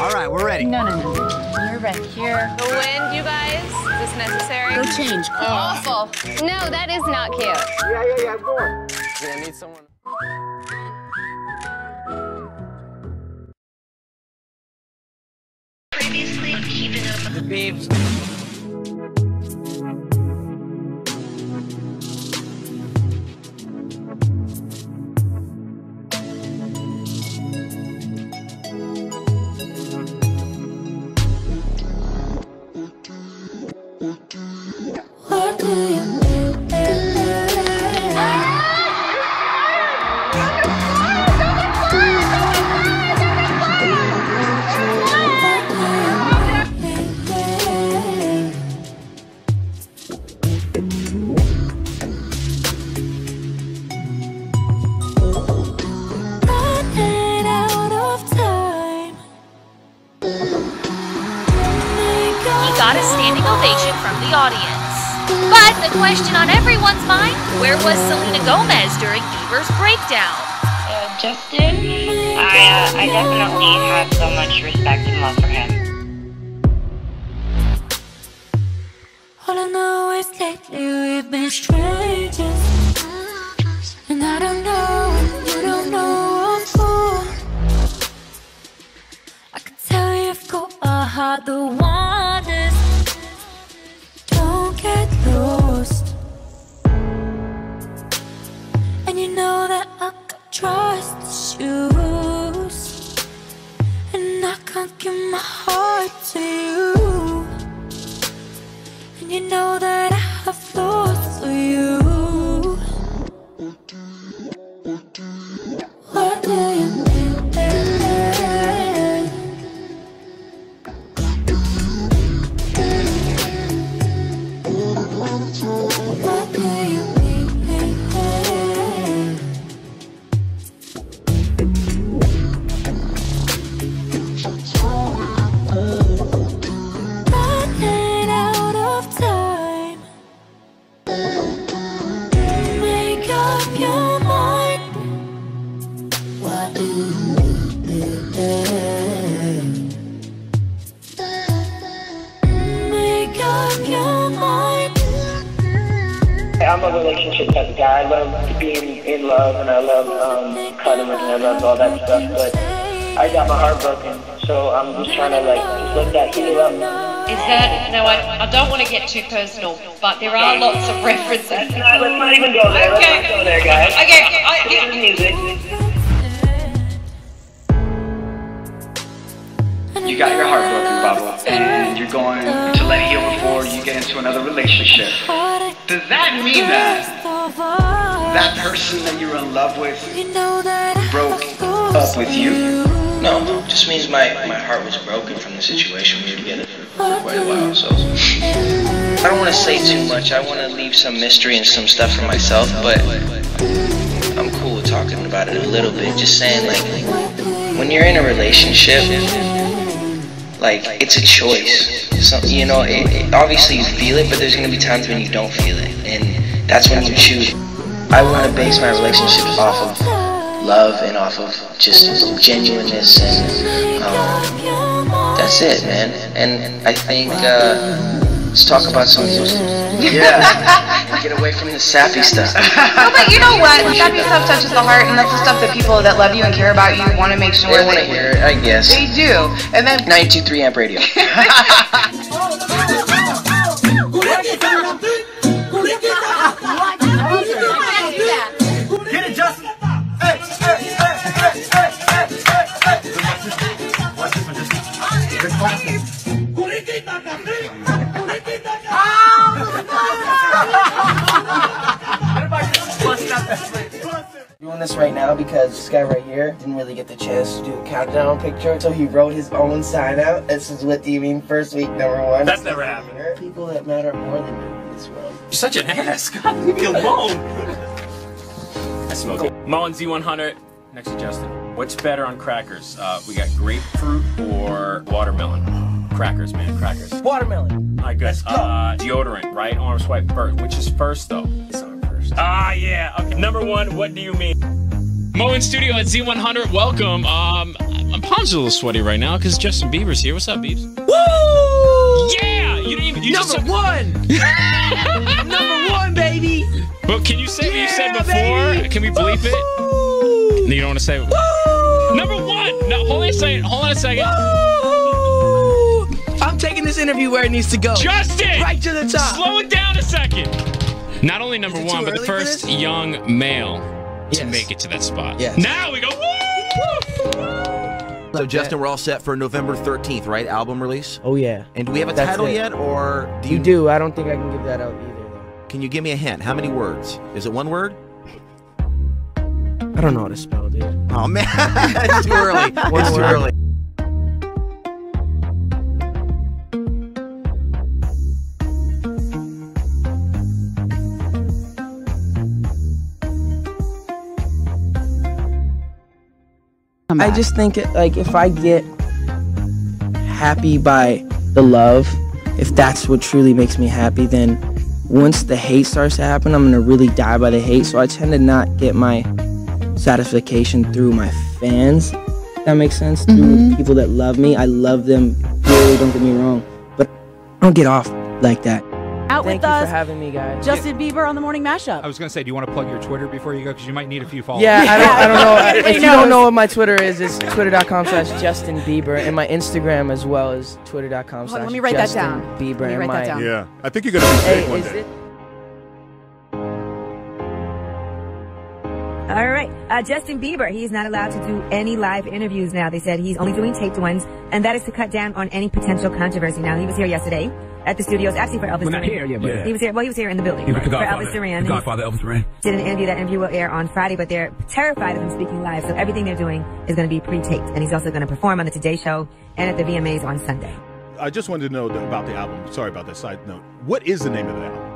All right, we're ready. No, no, no. You're right here. The wind, you guys? Is this necessary? Go change. Oh. Awful. No, that is not cute. Yeah, yeah, yeah, I'm going. I need someone. Previously, keeping up. The Biebs. Got a standing ovation from the audience. But the question on everyone's mind where was Selena Gomez during Bieber's breakdown? Uh, Justin, I, uh, I definitely have so much respect and love for him. All I know is lately we've been strangers. And I don't know, you don't know what for. I can tell you've got a heart that wanders. Can't give my heart to you. And you know that I have thoughts for you. Relationship type of guy. I love being in love and I love um, cuddling and I love all that stuff. But I got my heart broken, so I'm just trying to like just let that heal up. Is that now? I, I don't want to get too personal, but there are lots of references. Let's not, let's not even go there. Let's Okay. not go there, guys. Okay, I, music. You got your heart broken, Bubba, and you're going to let it heal before you get into another relationship. Does that mean that that person that you're in love with broke up with you? No, just means my, my heart was broken from the situation. We were together for, for quite a while, so I don't want to say too much. I want to leave some mystery and some stuff for myself, but I'm cool with talking about it a little bit. Just saying, like, when you're in a relationship, like it's a choice. So, you know, it, it, obviously you feel it, but there's gonna be times when you don't feel it, and that's when you choose. I want to base my relationships off of love and off of just genuineness, and um, that's it, man. And I think uh, let's talk about some of those. Yeah, get away from the sappy stuff. No, but you know what? Sappy stuff touches the heart, and that's the stuff that people that love you and care about you want to make sure They want to hear it, I guess. they do. And then 923 amp radio. Right now because this guy right here didn't really get the chance to do a countdown picture, so he wrote his own sign out. This is what do you mean first week number one. That's never happened. People that matter more than you in this world. You're such an ass. God, leave me alone. I smoke it. Mullen Z100 next to Justin. What's better on crackers? Uh, we got grapefruit or watermelon? Crackers, man, crackers. Watermelon. All right, good. Uh, deodorant, right arm swipe first. Which is first, though? This arm first. Ah, yeah. Okay. Number one, what do you mean? Mullen Studio at Z100. Welcome. Um, my palms are a little sweaty right now because Justin Bieber's here. What's up, Biebs? Woo! Yeah, you didn't even. You Number just one. Number one, baby. But can you say what you said before? baby. Can we bleep it? No, you don't want to say. Woo! Number one. No, hold on a second. Hold on a second. Woo! I'm taking this interview where it needs to go. Justin! Right to the top. Slow it down a second. Not only number one, but the first young male to make it to that spot. Yes. Now we go. So Justin, we're all set for November 13th, right? Album release. Oh yeah. And do we have a That's title it. yet, or do You you? do. I don't think I can give that out either. Though. Can you give me a hint? How many words? Is it one word? I don't know how to spell, dude. Oh man, it's too early. It's too early. I just think it, like if I get happy by the love, if that's what truly makes me happy, then once the hate starts to happen, I'm gonna really die by the hate. So I tend to not get my satisfaction through my fans. That makes sense. Through mm-hmm. people that love me, I love them. Really, don't get me wrong, but I don't get off like that. Out Thank with you us, for having me, guys. Justin Bieber on the morning mashup. I was gonna say, do you want to plug your Twitter before you go? Because you might need a few followers. Yeah, I don't, I don't know. If you don't know what my Twitter is, it's twitter.com slash Justin Bieber. And my Instagram as well is twitter.com Hold on, slash let me write that Justin down. Bieber. Let me and write that my- down. Yeah, I think you're gonna be Hey, one is day. it? All right. Uh, Justin Bieber, he's not allowed to do any live interviews now. They said he's only doing taped ones, and that is to cut down on any potential controversy. Now, he was here yesterday at the studios, actually for Elvis Well, not Duran. here, yeah, but- Yeah. He was here, well, he was here in the building He was for the Godfather. Elvis Duran. The Godfather, Elvis Duran. Did an interview. That interview will air on Friday, but they're terrified of him speaking live, so everything they're doing is going to be pre-taped. And he's also going to perform on the Today Show and at the VMAs on Sunday. I just wanted to know about the album. Sorry about that side note. What is the name of the album?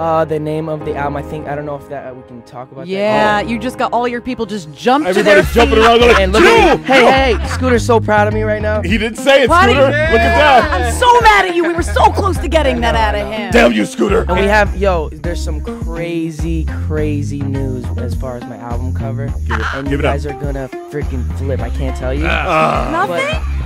Uh, the name of the album, I think, I don't know if that uh, we can talk about Yeah, that. you just got all your people just jumped Everybody's to their jumping feet. around like, And look at hey, hey, hey, Scooter's so proud of me right now. He didn't say it, Buddy, Scooter. Look at that. I'm so mad at you. We were so close to getting that out of him. Damn you, Scooter. And we have, yo, there's some crazy, crazy news as far as my album cover. Give it- and give you it up. guys are gonna freaking flip. I can't tell you. But- Nothing?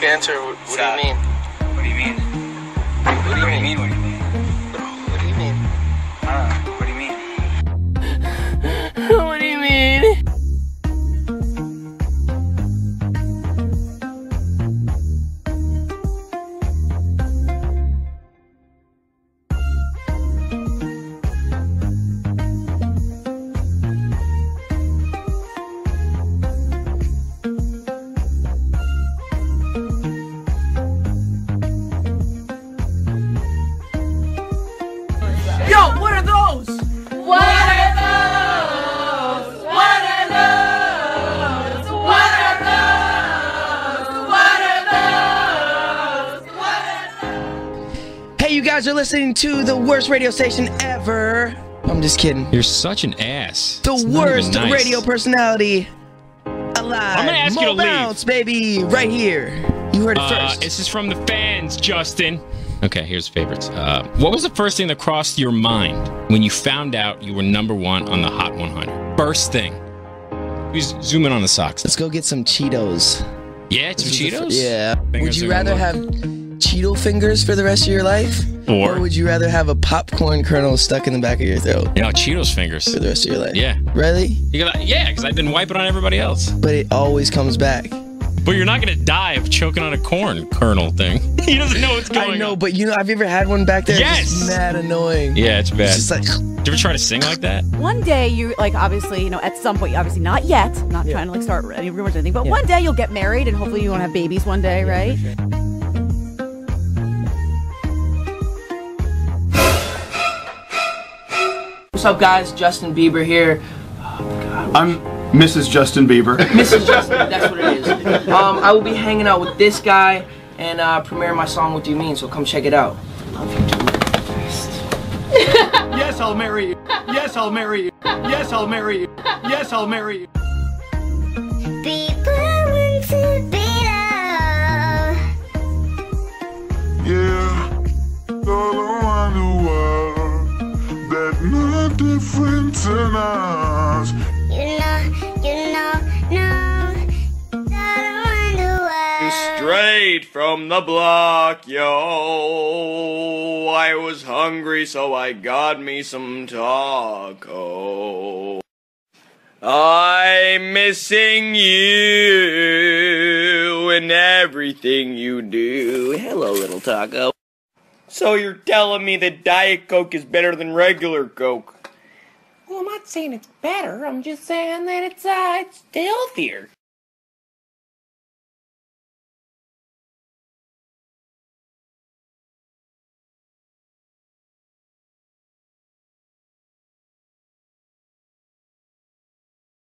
Cancer, what, what do you mean? What do you mean? What do you mean? What do you mean? Guys are listening to the worst radio station ever. I'm just kidding. You're such an ass. The It's worst nice. radio personality alive. I'm gonna ask you Mo to leave. Baby, right here. You heard it Uh, first. this is from the fans, Justin. Okay, here's favorites. Uh, what was the first thing that crossed your mind when you found out you were number one on the Hot 100? First thing. Please zoom in on the socks. Let's go get some Cheetos. Yeah, some This is the Cheetos. yeah. Fingers would you rather have Cheeto fingers for the rest of your life, Or- would you rather have a popcorn kernel stuck in the back of your throat You know, Cheetos fingers. for the rest of your life? Yeah. Really? You gotta, yeah, because I've been wiping on everybody else. But it always comes back. But you're not gonna die of choking on a corn kernel thing. he doesn't know what's going on. I know, on. but you know, have you ever had one back there? It's Yes! mad annoying. Yeah, it's bad. It's just like, Did you ever try to sing like that? One day, you like obviously, you know, at some point, obviously not yet. Not trying to like start any rumors or anything, but Yeah. one day you'll get married and hopefully you won't have babies one day, right? Up, guys? Justin Bieber here. I'm Mrs. Justin Bieber. Mrs. Justin, that's what it is. Um, I will be hanging out with this guy and uh, premiering my song "What Do You Mean." So come check it out. Love you too. Yes, I'll marry you. Yes, I'll marry you. Yes, I'll marry you. Yes, I'll marry you. Yeah, different than us. You know, you know, no. Around the world. Straight from the block, yo. I was hungry, so I got me some taco. I'm missing you and everything you do. Hello, little taco. So you're telling me that Diet Coke is better than regular Coke? Well, I'm not saying it's better. I'm just saying that it's uh, it's healthier.